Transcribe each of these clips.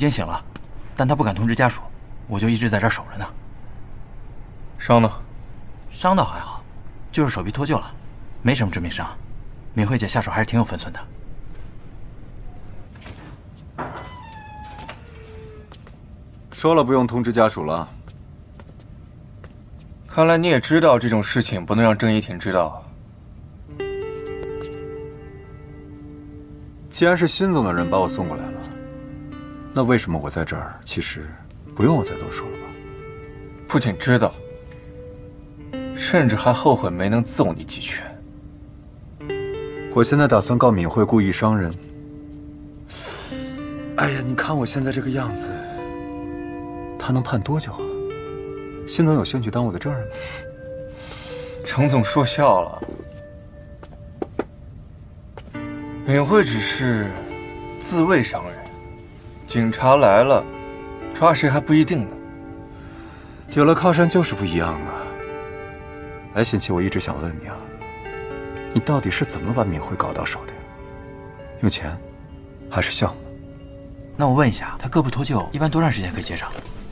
经醒了，但他不敢通知家属，我就一直在这儿守着呢。伤呢？伤倒还好，就是手臂脱臼了，没什么致命伤。敏慧姐下手还是挺有分寸的。说了不用通知家属了。看来你也知道这种事情不能让郑怡婷知道。既然是辛总的人把我送过来了，那为什么我在这儿？其实不用我再多说了吧？不仅知道，甚至还后悔没能揍你几拳。我现在打算告敏慧故意伤人。哎呀，你看我现在这个样子，他能判多久啊？辛总有兴趣当我的证人吗？程总说笑了，敏慧只是自卫伤人，警察来了，抓谁还不一定呢。有了靠山就是不一样啊！哎，欣琪，我一直想问你啊，你到底是怎么把敏慧搞到手的呀？用钱，还是项目？那我问一下，他胳膊脱臼一般多长时间可以接上？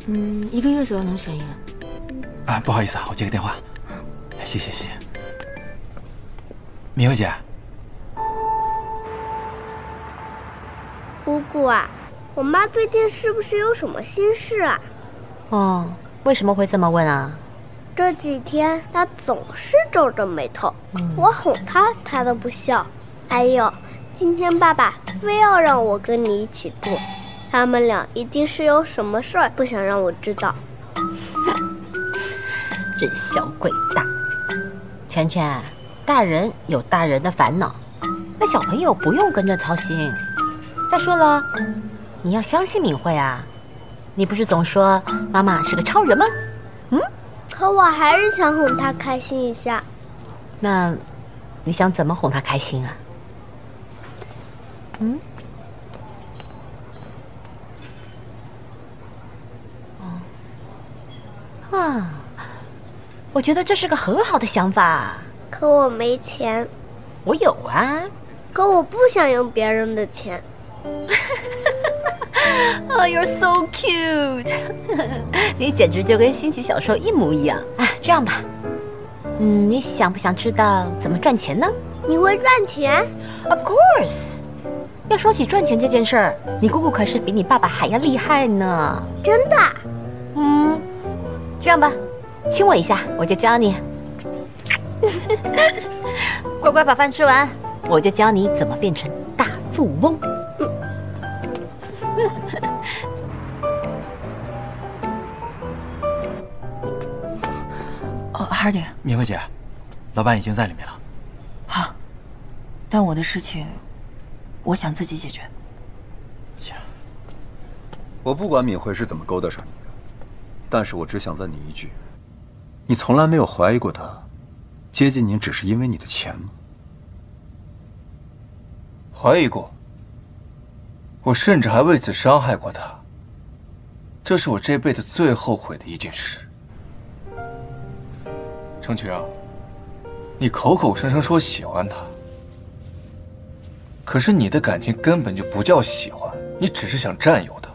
嗯，一个月左右能痊愈。啊，不好意思啊，我接个电话。哎谢谢谢谢。敏慧姐，姑姑啊，我妈最近是不是有什么心事啊？哦，为什么会这么问啊？这几天她总是皱着眉头，我哄她，她都不笑。还有，今天爸爸非要让我跟你一起住，他们俩一定是有什么事儿不想让我知道。这小鬼蛋！圈圈，大人有大人的烦恼，那小朋友不用跟着操心。再说了，你要相信敏慧啊！你不是总说妈妈是个超人吗？嗯可我还是想哄她开心一下。那你想怎么哄她开心啊？嗯？哦，啊，我觉得这是个很好的想法。可我没钱，我有啊。可我不想用别人的钱。哦、y o u r e so cute，你简直就跟新奇小时候一模一样。啊，这样吧，嗯，你想不想知道怎么赚钱呢你会赚钱？？Of course。要说起赚钱这件事儿，你姑姑可是比你爸爸还要厉害呢。真的？嗯，这样吧，亲我一下，我就教你。乖乖把饭吃完，我就教你怎么变成大富翁。哦，孩儿姐，敏慧姐，老板已经在里面了。好，但我的事情，我想自己解决。我不管敏慧是怎么勾搭上你的，但是我只想问你一句：你从来没有怀疑过她接近你只是因为你的钱吗？怀疑过，我甚至还为此伤害过他。这是我这辈子最后悔的一件事。程群啊，你口口声声说喜欢他，可是你的感情根本就不叫喜欢，你只是想占有他。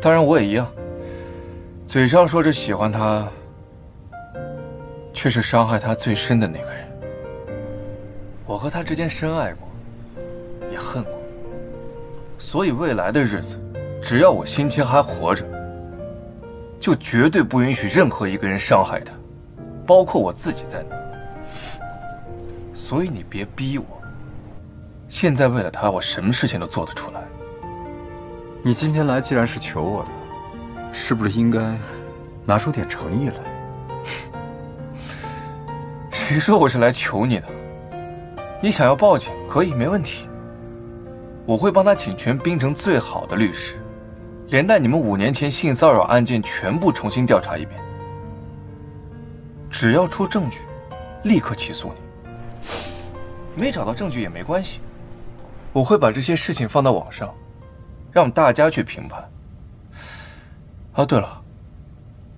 当然，我也一样，嘴上说着喜欢他，却是伤害他最深的那个人。我和他之间深爱过，也恨过，所以未来的日子，只要我心情还活着，就绝对不允许任何一个人伤害他，包括我自己在内。所以你别逼我。现在为了他，我什么事情都做得出来。你今天来既然是求我的，是不是应该拿出点诚意来？谁说我是来求你的？你想要报警可以，没问题。我会帮他请全滨城最好的律师，连带你们五年前性骚扰案件全部重新调查一遍。只要出证据，立刻起诉你。没找到证据也没关系。我会把这些事情放到网上，让大家去评判。啊，对了，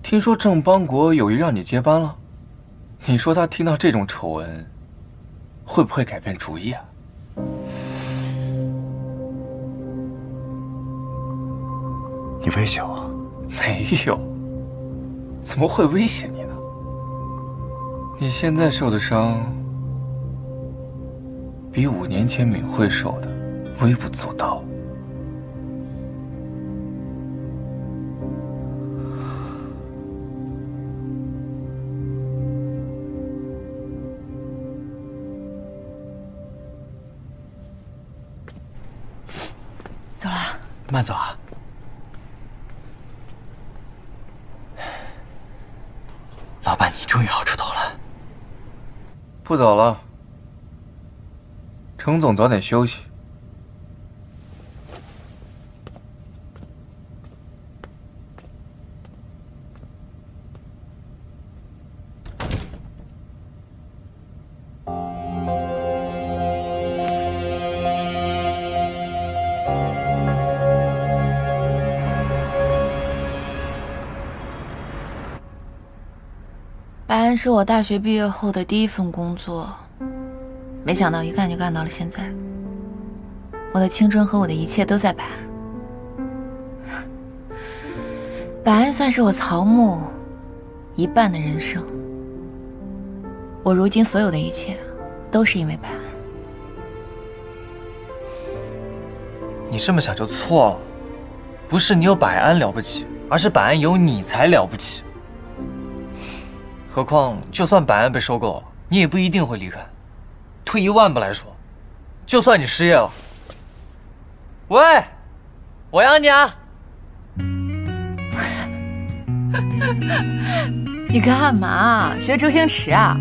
听说郑邦国有意让你接班了，你说他听到这种丑闻，会不会改变主意啊？你威胁我？没有，怎么会威胁你呢？你现在受的伤。比五年前敏慧受的微不足道。不早了。程总，早点休息。是我大学毕业后的第一份工作。没想到一干就干到了现在，我的青春和我的一切都在百安。百安算是我曹木一半的人生。我如今所有的一切，都是因为百安。你这么想就错了，不是你有百安了不起，而是百安有你才了不起。何况，就算百安被收购了，你也不一定会离开。退一万步来说，就算你失业了，喂，我养你啊！你干嘛学周星驰啊？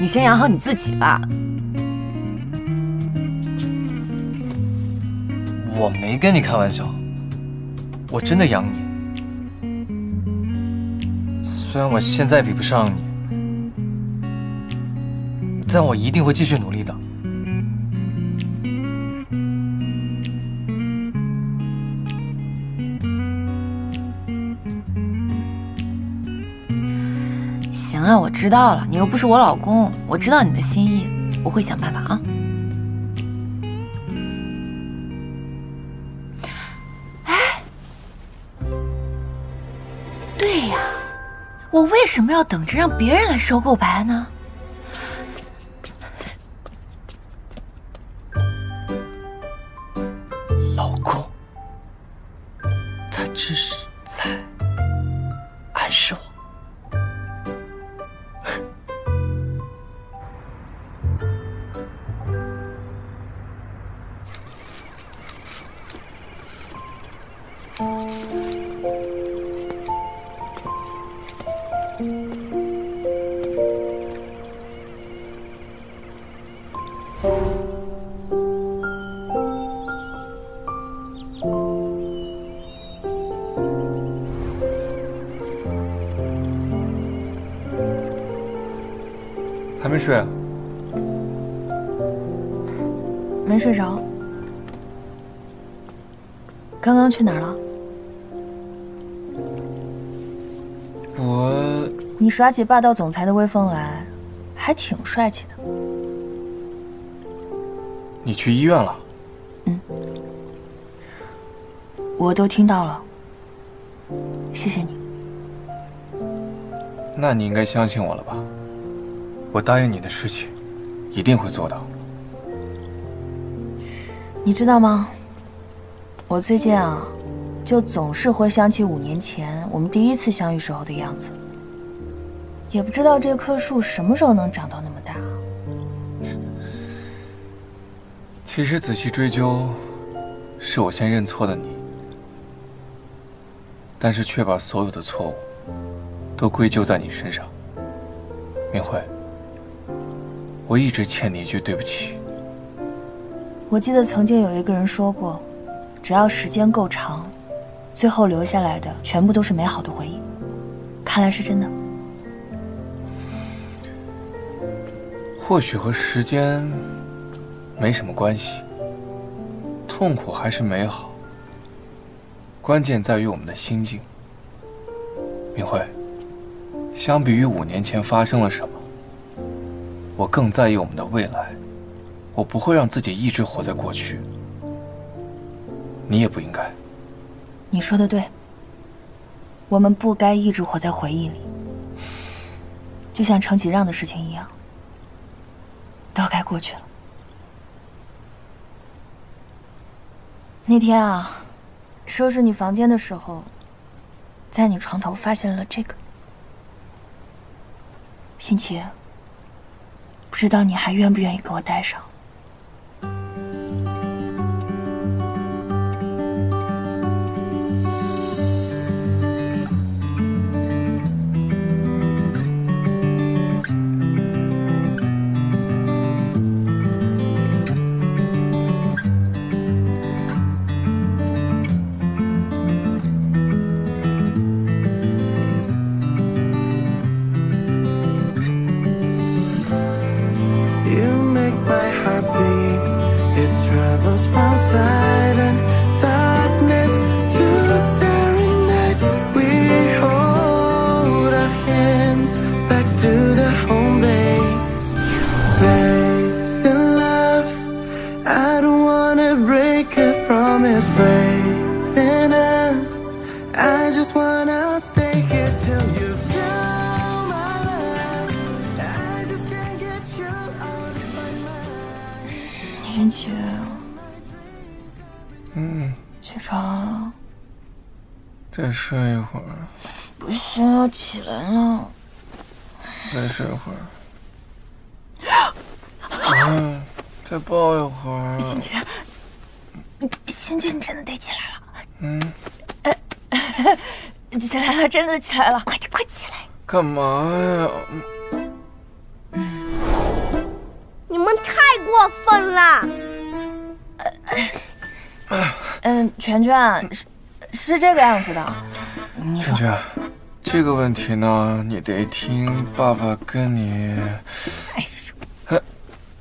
你先养好你自己吧。我没跟你开玩笑，我真的养你。虽然我现在比不上你。但我一定会继续努力的。行啊，我知道了，你又不是我老公，我知道你的心意，我会想办法啊。哎，对呀，我为什么要等着让别人来收购白安呢？没睡？没睡着。刚刚去哪儿了？我……你耍起霸道总裁的威风来，还挺帅气的。你去医院了？嗯我都听到了，谢谢你。那你应该相信我了吧？我答应你的事情，一定会做到。你知道吗？我最近啊，就总是回想起五年前我们第一次相遇时候的样子。也不知道这棵树什么时候能长到那么大。其实仔细追究，是我先认错的你，但是却把所有的错误都归咎在你身上。明慧，我一直欠你一句对不起。我记得曾经有一个人说过，只要时间够长，最后留下来的全部都是美好的回忆。看来是真的。或许和时间没什么关系，痛苦还是美好，关键在于我们的心境。明慧，相比于五年前发生了什么，我更在意我们的未来。我不会让自己一直活在过去，你也不应该。你说的对，我们不该一直活在回忆里，就像程启让的事情一样，都该过去了。那天啊，收拾你房间的时候，在你床头发现了这个，欣琪，不知道你还愿不愿意给我戴上。Promise. Brave in us. I just wanna stay here till you feel my love. I just can't get you out of my mind. 欣琪，嗯，起床了？再睡一会儿，不行，要起来了。再睡会儿。嗯，再抱一会儿。欣琪，欣琪，你真的得起来了。嗯，起来了，真的起来了，快点，快起来！干嘛呀？你们太过分了！嗯，全全是是这个样子的。你说，圈圈，这个问题呢，你得听爸爸跟你。哎，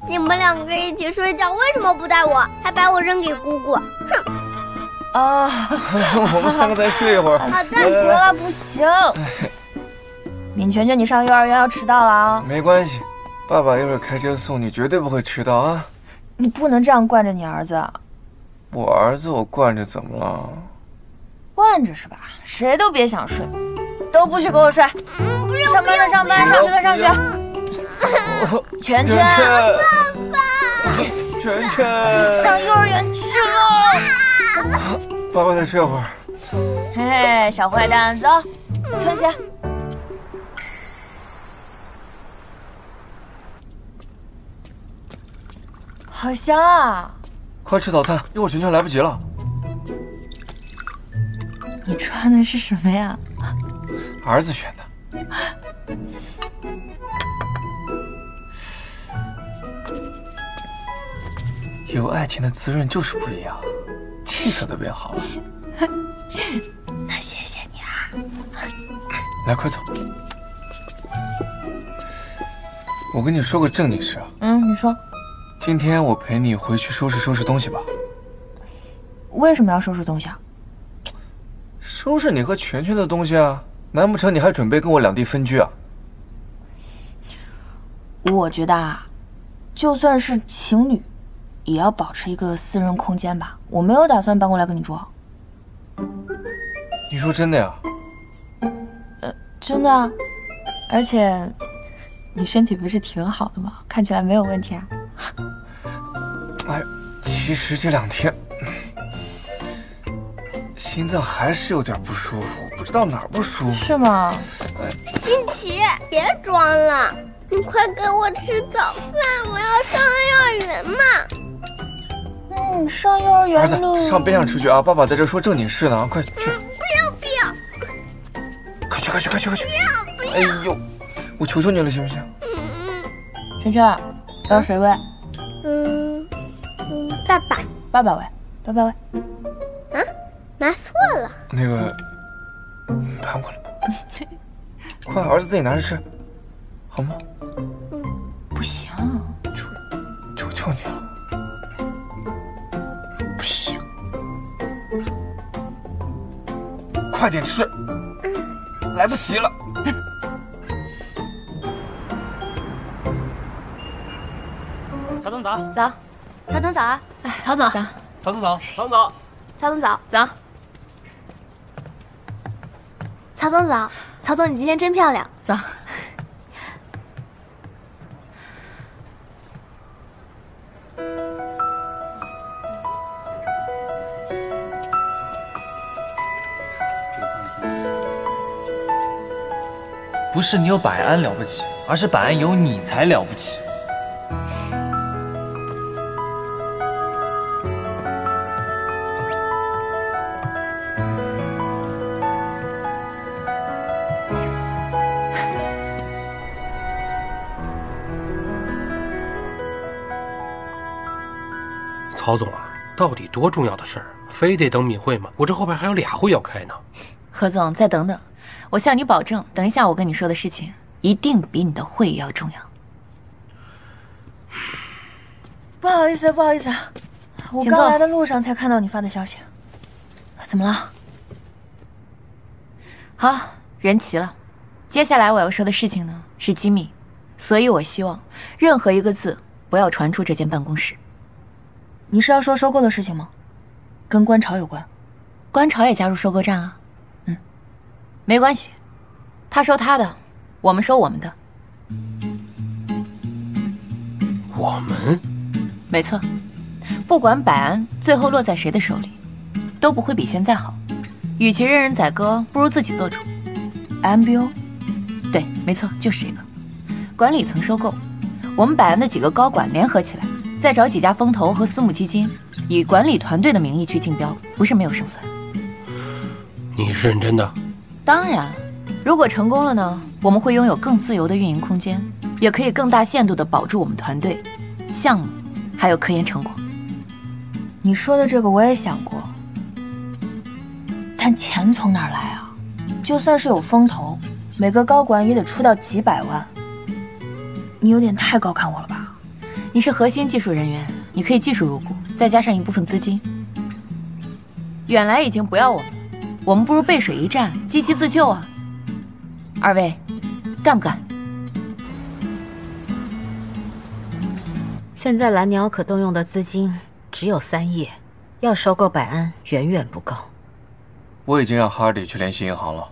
你们两个一起睡觉，为什么不带我，还把我扔给姑姑？哼！啊，我们三个再睡一会儿。好不行了，不行。敏全全，你上幼儿园要迟到了啊！没关系，爸爸一会儿开车送你，绝对不会迟到啊。你不能这样惯着你儿子，我儿子我惯着怎么了？惯着是吧？谁都别想睡，都不许给我睡。嗯，不是，上班的上班，上学的上学。全全，圈圈，上幼儿园去了。爸爸再睡会儿。嘿嘿，小坏蛋，走，穿鞋。好香啊！快吃早餐，一会儿圈圈来不及了。你穿的是什么呀？儿子选的。有爱情的滋润就是不一样，气色都变好了。那谢谢你啊。来，快走。我跟你说个正经事啊，嗯，你说今天我陪你回去收拾收拾东西吧。为什么要收拾东西啊？收拾你和全全的东西啊，难不成你还准备跟我两地分居啊？我觉得啊，就算是情侣，也要保持一个私人空间吧。我没有打算搬过来跟你住。你说真的呀？呃真的啊，而且你身体不是挺好的吗？看起来没有问题啊。哎，其实这两天心脏还是有点不舒服，不知道哪儿不舒服。是吗？新奇，别装了，你快给我吃早饭，我要上幼儿园嘛。嗯，上幼儿儿子园喽。，上边上出去啊！爸爸在这说正经事呢，快去！不要不要，快去快去快去快去！哎呦，我求求你了，行不行？嗯圈圈，要谁喂？嗯嗯，爸爸爸爸喂，爸爸喂。啊拿错了，那个，搬过来吧，快，儿子自己拿着吃，好吗？快点吃，来不及了。曹总早，早，曹总早啊！哎曹总早，曹总早，曹总早，曹总早，早。曹总早，曹总你今天真漂亮。早。是你有百安了不起，而是百安有你才了不起。曹总啊，到底多重要的事儿，非得等敏慧吗？我这后边还有俩会要开呢。何总，再等等，我向你保证，等一下我跟你说的事情一定比你的会议要重要。不好意思，不好意思，我刚来的路上才看到你发的消息。怎么了？好，人齐了。接下来我要说的事情呢是机密，所以我希望任何一个字不要传出这间办公室。你是要说收购的事情吗？跟观潮有关？观潮也加入收购站了？嗯，没关系，他收他的，我们收我们的。我们没错，不管百安最后落在谁的手里，都不会比现在好。与其任人宰割，不如自己做主。MBO，对，没错，就是这个。管理层收购，我们百安的几个高管联合起来，再找几家风投和私募基金，以管理团队的名义去竞标，不是没有胜算。你是认真的？当然，如果成功了呢，我们会拥有更自由的运营空间，也可以更大限度地保住我们团队、项目还有科研成果。你说的这个我也想过，但钱从哪儿来啊？就算是有风投，每个高管也得出到几百万。你有点太高看我了吧？你是核心技术人员，你可以技术入股，再加上一部分资金。远来已经不要我们，我们不如背水一战，积极自救啊！二位，干不干？现在蓝鸟可动用的资金只有三亿，要收购百安远远不够。我已经让哈迪去联系银行了，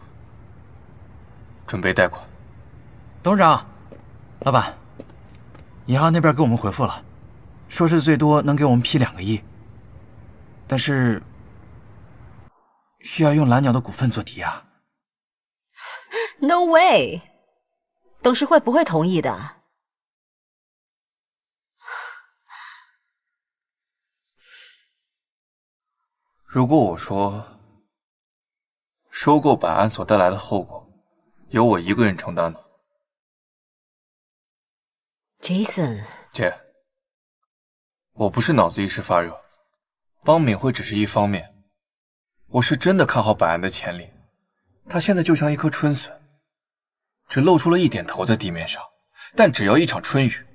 准备贷款。董事长，老板，银行那边给我们回复了，说是最多能给我们批两个亿，但是需要用蓝鸟的股份做抵押。No way，董事会不会同意的。如果我说收购百安所带来的后果由我一个人承担呢？Jason，姐，我不是脑子一时发热，帮敏慧只是一方面，我是真的看好百安的潜力。他现在就像一颗春笋，只露出了一点头在地面上，但只要一场春雨，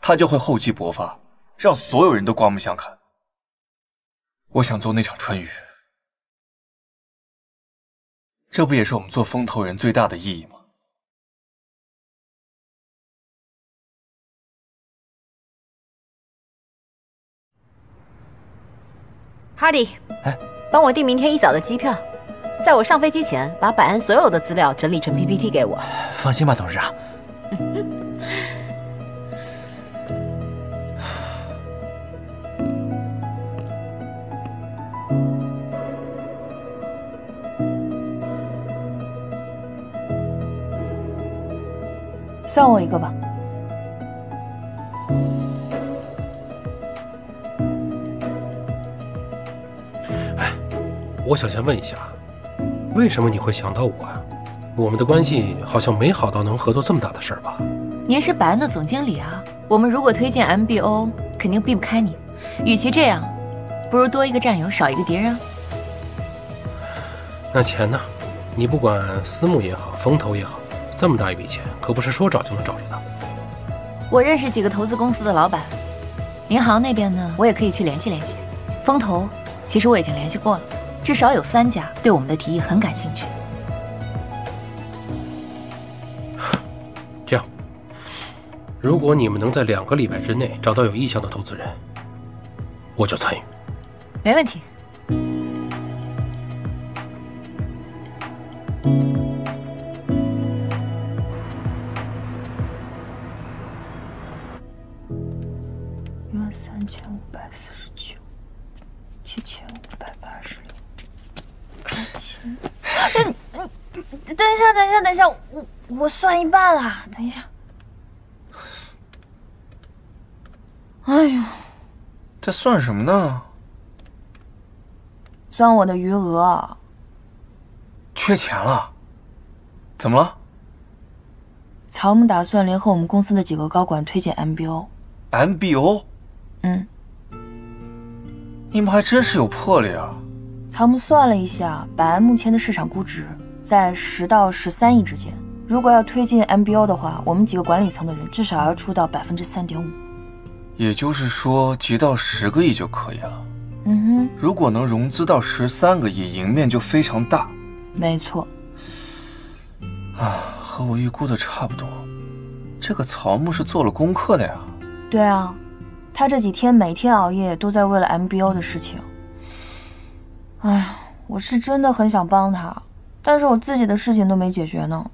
他就会厚积薄发，让所有人都刮目相看。我想做那场春雨，这不也是我们做风投人最大的意义吗？，Hardy，哎，帮我订明天一早的机票，在我上飞机前把百安所有的资料整理成 PPT 给我。放心吧，董事长。算我一个吧。我想先问一下，为什么你会想到我啊？我们的关系好像没好到能合作这么大的事儿吧？您是百安的总经理啊，我们如果推荐 MBO，肯定避不开你。与其这样，不如多一个战友，少一个敌人啊。那钱呢？你不管私募也好，风投也好，这么大一笔钱，可不是说找就能找着的。我认识几个投资公司的老板，银行那边呢，我也可以去联系联系。风投，其实我已经联系过了，至少有三家对我们的提议很感兴趣。这样，如果你们能在两个礼拜之内找到有意向的投资人，我就参与。没问题。你等一下，等一下，等一下，我我算一半了，等一下。哎呦，这算什么呢？算我的余额。缺钱了？怎么了曹木打算联合我们公司的几个高管推荐 MBO。？MBO？嗯，你们还真是有魄力啊！曹木算了一下，百安目前的市场估值在十到十三亿之间。如果要推进 MBO 的话，我们几个管理层的人至少要出到百分之三点五。也就是说，集到十个亿就可以了。嗯哼如果能融资到十三个亿，赢面就非常大。没错。啊，和我预估的差不多。这个曹木是做了功课的呀。对啊，他这几天每天熬夜都在为了 MBO 的事情。哎呀，我是真的很想帮他，但是我自己的事情都没解决呢，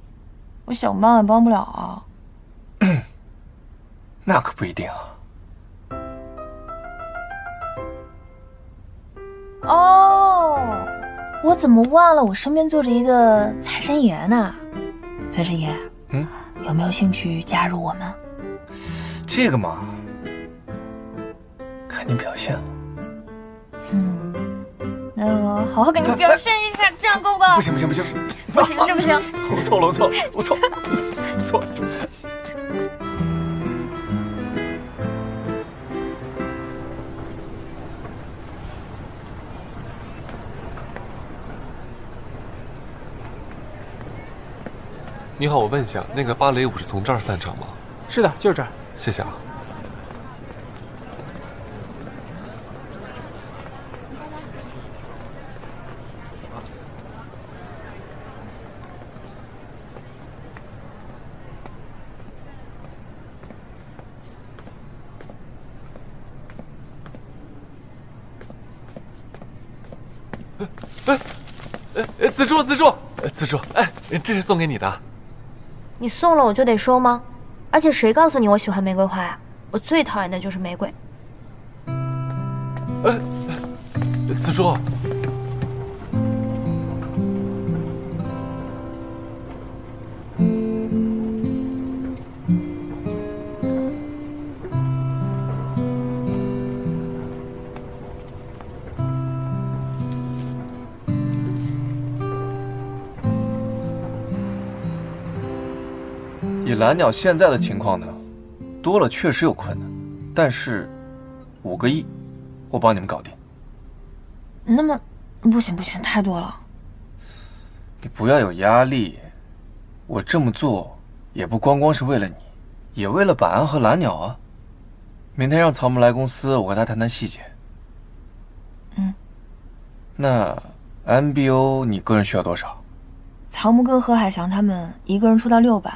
我想帮也帮不了啊。那可不一定啊。哦，我怎么忘了我身边坐着一个财神爷呢？财神爷，嗯，有没有兴趣加入我们？这个嘛，看你表现了。嗯，那我好好给你表现一下，这样够不够？不行不行不行，不行，这不行。我错了我错了我错了我错了。你好，我问一下，那个芭蕾舞是从这儿散场吗？是的，就是这儿。谢谢啊。哎哎哎！紫竹，紫竹，呃紫竹，哎，这是送给你的。你送了我就得收吗？而且谁告诉你我喜欢玫瑰花呀？我最讨厌的就是玫瑰。呃，紫竹，蓝鸟现在的情况呢，多了确实有困难，但是五个亿，我帮你们搞定。那么，不行不行，太多了。你不要有压力，我这么做也不光光是为了你，也为了百安和蓝鸟啊。明天让曹木来公司，我和他谈谈细节。嗯。那 MBO 你个人需要多少？曹木跟何海翔他们一个人出到六百，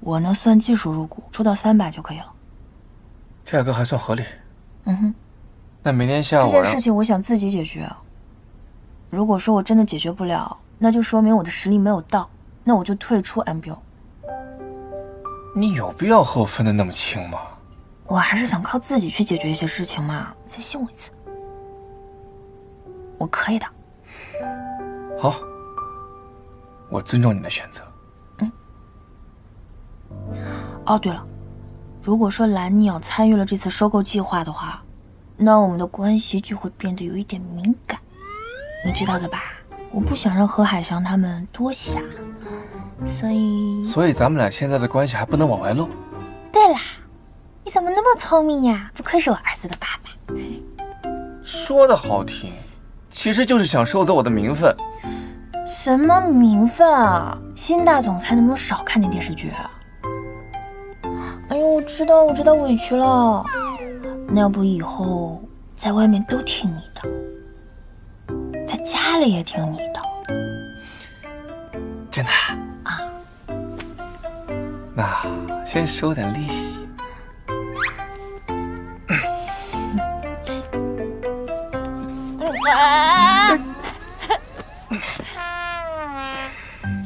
我呢算技术入股，出到三百就可以了。价格还算合理。嗯哼。那明天下午这件事情我想自己解决。如果说我真的解决不了，那就说明我的实力没有到，那我就退出 MBO。你有必要和我分的那么清吗？我还是想靠自己去解决一些事情嘛。再信我一次，我可以的。好，我尊重你的选择。哦，对了，如果说蓝鸟参与了这次收购计划的话，那我们的关系就会变得有一点敏感，你知道的吧？我不想让何海翔他们多想，所以……所以咱们俩现在的关系还不能往外露。对啦，你怎么那么聪明呀？不愧是我儿子的爸爸。说的好听，其实就是想收走我的名分。什么名分啊？新大总裁能不能少看点电视剧啊？哎呦，我知道，我知道委屈了。那要不以后在外面都听你的，在家里也听你的。真的啊？那先收点利息。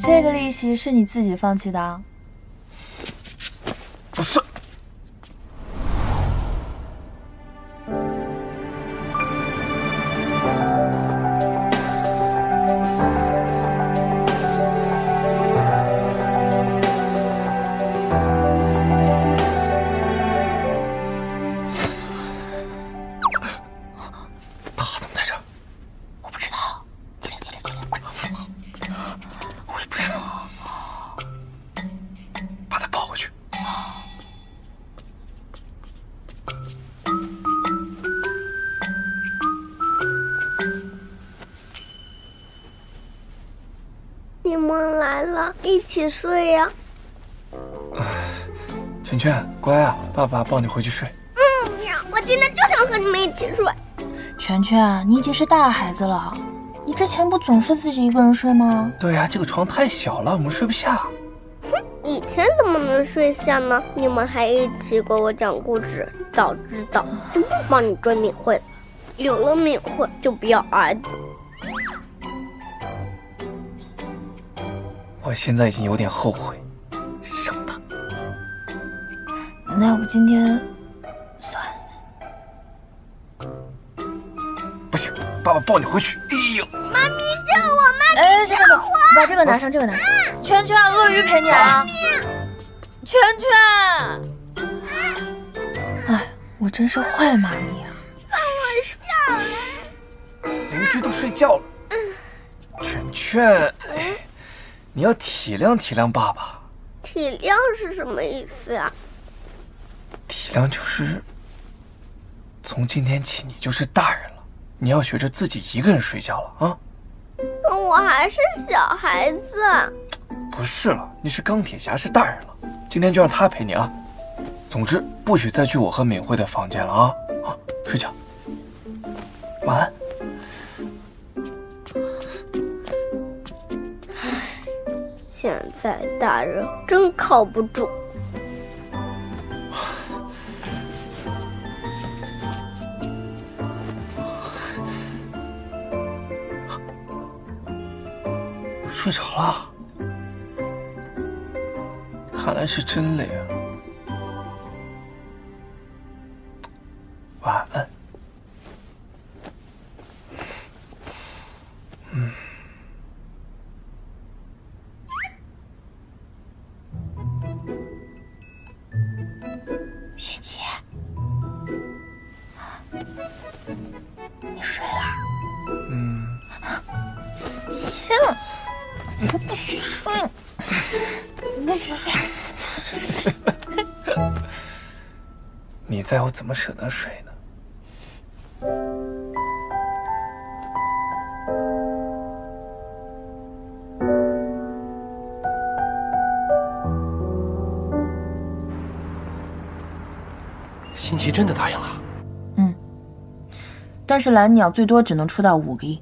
这个利息是你自己放弃的啊？不起睡呀。圈圈，乖啊，爸爸抱你回去睡。嗯呀，我今天就想和你们一起睡。圈圈，你已经是大孩子了，你之前不总是自己一个人睡吗？对呀、这个床太小了，我们睡不下。哼以前怎么能睡下呢？你们还一起给我讲故事，早知道就不帮你追敏慧了。有了敏慧就不要儿子。我现在已经有点后悔生他。那要不今天算了。不行，爸爸抱你回去。哎呦，妈咪救我！妈咪哎，先生，你把这个拿上，这个拿上。圈圈，鳄鱼陪你啊。圈圈。哎，我真是坏妈咪啊！放我下来。邻居都睡觉了。圈圈，哎你要体谅体谅爸爸。体谅是什么意思啊？体谅就是，从今天起你就是大人了，你要学着自己一个人睡觉了啊！可我还是小孩子。不是了，你是钢铁侠，是大人了。今天就让他陪你啊。总之，不许再去我和敏慧的房间了啊！啊，睡觉，晚安。现在大人真靠不住。睡着了，看来是真累啊。晚安。睡了？嗯，亲，你不许睡，你不许睡。你在我怎么舍得睡呢？新奇真的答应了。嗯，但是蓝鸟最多只能出到五个亿，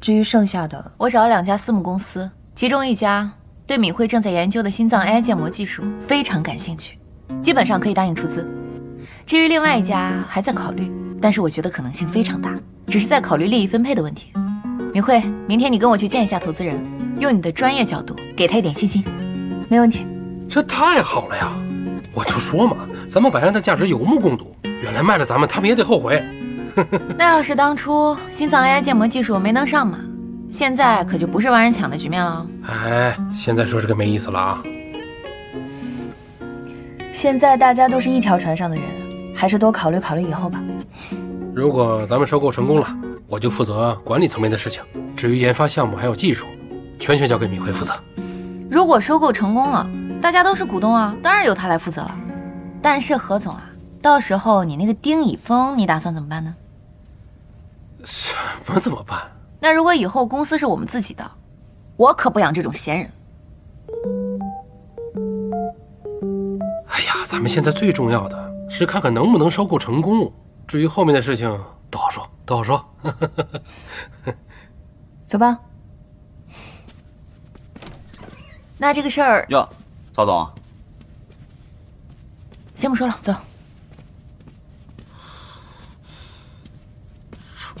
至于剩下的，我找了两家私募公司，其中一家对敏慧正在研究的心脏 AI 建模技术非常感兴趣，基本上可以答应出资。至于另外一家还在考虑，但是我觉得可能性非常大，只是在考虑利益分配的问题。敏慧，明天你跟我去见一下投资人，用你的专业角度给他一点信心。没问题。这太好了呀！我就说嘛，咱们百安的价值有目共睹，原来卖了咱们，他们也得后悔。那要是当初心脏 AI 建模技术没能上马，现在可就不是万人抢的局面了。哎，现在说这个没意思了啊！现在大家都是一条船上的人，还是多考虑考虑以后吧。如果咱们收购成功了，我就负责管理层面的事情，至于研发项目还有技术，全权交给米慧负责。如果收购成功了，大家都是股东啊，当然由他来负责了。但是何总啊，到时候你那个丁以峰，你打算怎么办呢？什么怎么办？那如果以后公司是我们自己的，我可不养这种闲人。哎呀，咱们现在最重要的是看看能不能收购成功，至于后面的事情，都好说，都好说。走吧。那这个事儿哟，曹总，先不说了，走。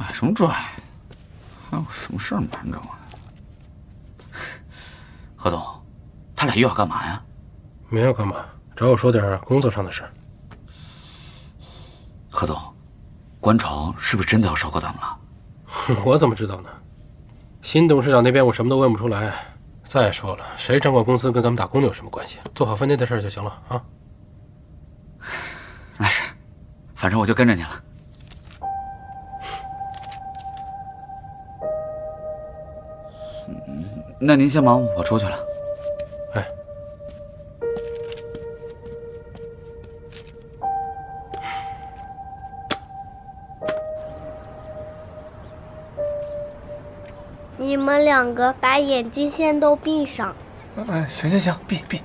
拽什么拽？还有什么事儿瞒着我呢？何总，他俩又要干嘛呀？没要干嘛，找我说点工作上的事儿。何总，官潮是不是真的要收购咱们了？我怎么知道呢？新董事长那边我什么都问不出来。再说了，谁掌管公司跟咱们打工有什么关系？做好分内的事就行了啊。那是，反正我就跟着你了。那您先忙，我出去了。哎，你们两个把眼睛先都闭上。嗯，行行行，闭闭。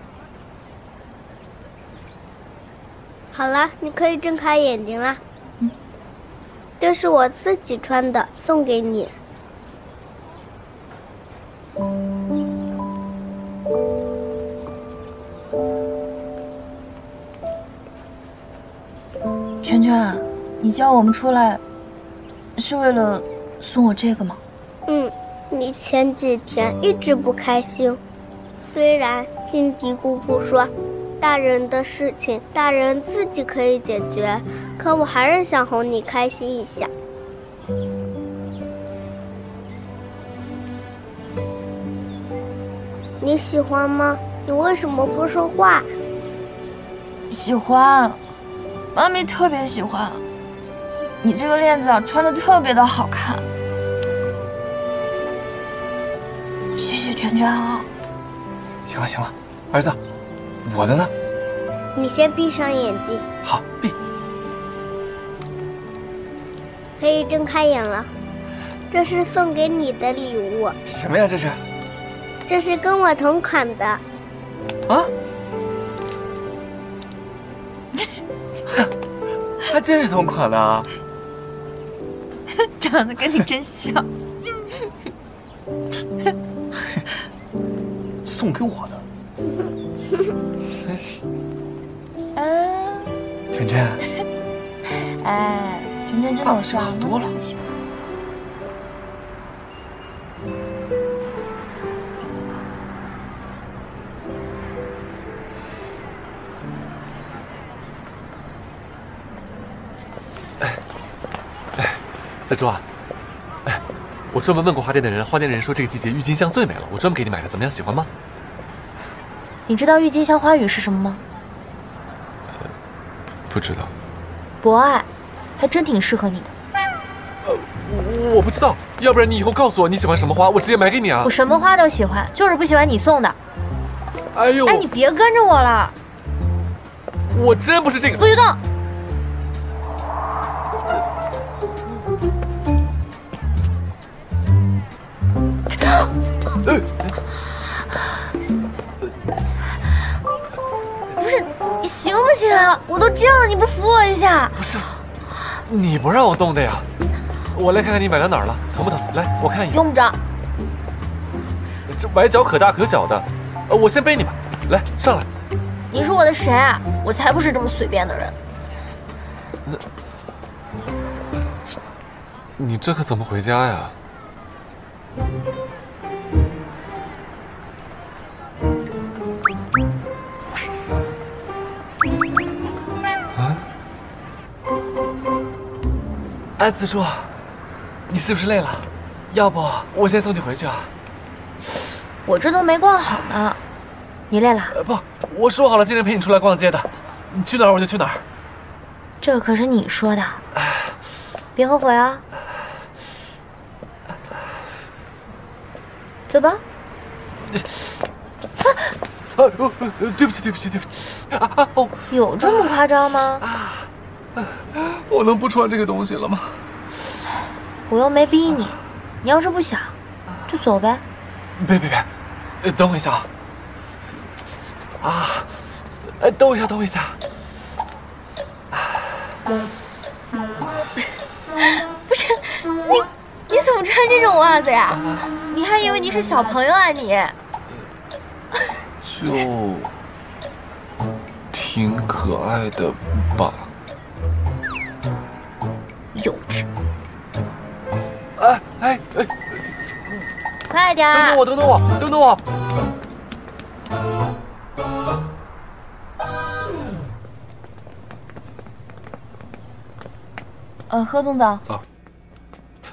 好了，你可以睁开眼睛了。嗯，这是我自己穿的，送给你。你叫我们出来，是为了送我这个吗？嗯，你前几天一直不开心，虽然听嘀咕咕说，大人的事情大人自己可以解决，可我还是想哄你开心一下。你喜欢吗？你为什么不说话？喜欢，妈咪特别喜欢。你这个链子啊，穿的特别的好看。谢谢圈圈啊！行了行了，儿子，我的呢？你先闭上眼睛。好，闭。可以睁开眼了。这是送给你的礼物。什么呀？这是？这是跟我同款的。啊？还真是同款的啊！长得跟你真像。送给我的。嗯。圈圈。哎，圈圈真的有事好多了。子珠啊，哎，我专门问过花店的人，花店的人说这个季节郁金香最美了，我专门给你买的，怎么样，喜欢吗？你知道郁金香花语是什么吗？呃，不知道。博爱，还真挺适合你的。呃，我我不知道，要不然你以后告诉我你喜欢什么花，我直接买给你啊。我什么花都喜欢，就是不喜欢你送的。哎呦！哎，你别跟着我了。我真不是这个。不许动！不是，你行不行啊？我都这样了，你不扶我一下？不是，你不让我动的呀。我来看看你崴到哪儿了，疼不疼？来，我看一眼。用不着。这崴脚可大可小的，呃，我先背你吧。来，上来。你是我的谁啊？我才不是这么随便的人。那，你这可怎么回家呀？哎，子柱，你是不是累了？要不我先送你回去啊？我这都没逛好呢，你累了？呃，不，我说好了今天陪你出来逛街的，你去哪儿我就去哪儿。这可是你说的，别后悔啊！走吧。对不起，对不起，对不起。啊啊哦，有这么夸张吗？我能不穿这个东西了吗？我又没逼你，你要是不想，就走呗。别别别，呃等我一下啊！啊，哎，等我一下，等我一下。不是你，你怎么穿这种袜子呀？你还以为你是小朋友啊你？就挺可爱的吧。幼稚！哎哎哎，快点儿！等等我，等等我，等等我。呃，何总早。早。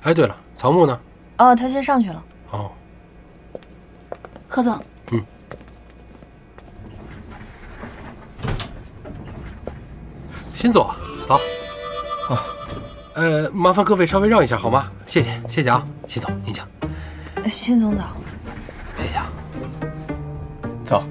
哎，对了，曹木呢？哦，他先上去了。哦，何总，嗯。辛总，早。啊，呃，麻烦各位稍微让一下好吗？谢谢，谢谢啊，辛总，您请。呃辛总早。谢谢啊。走。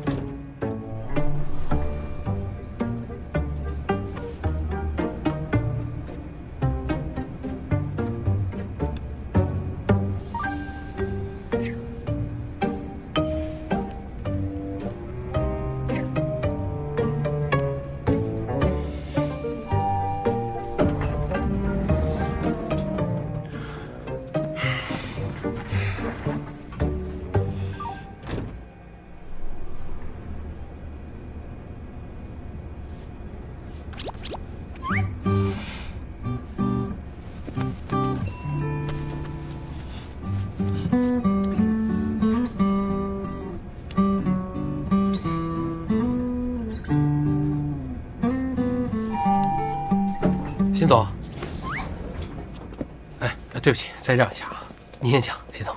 对不起，再让一下啊，您先请，辛总。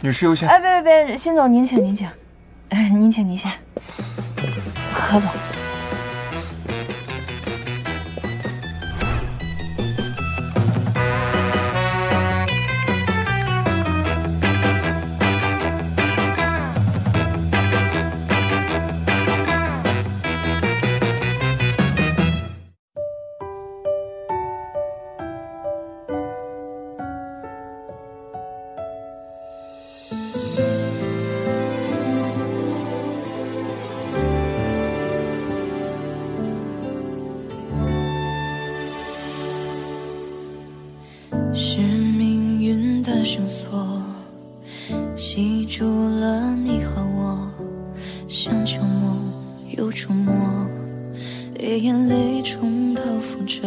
女士优先。哎，别别别，辛总您请您请，哎，您请您先。何总，是命运的绳索，系住了你和我，像旧梦又触摸，被眼泪重蹈覆辙。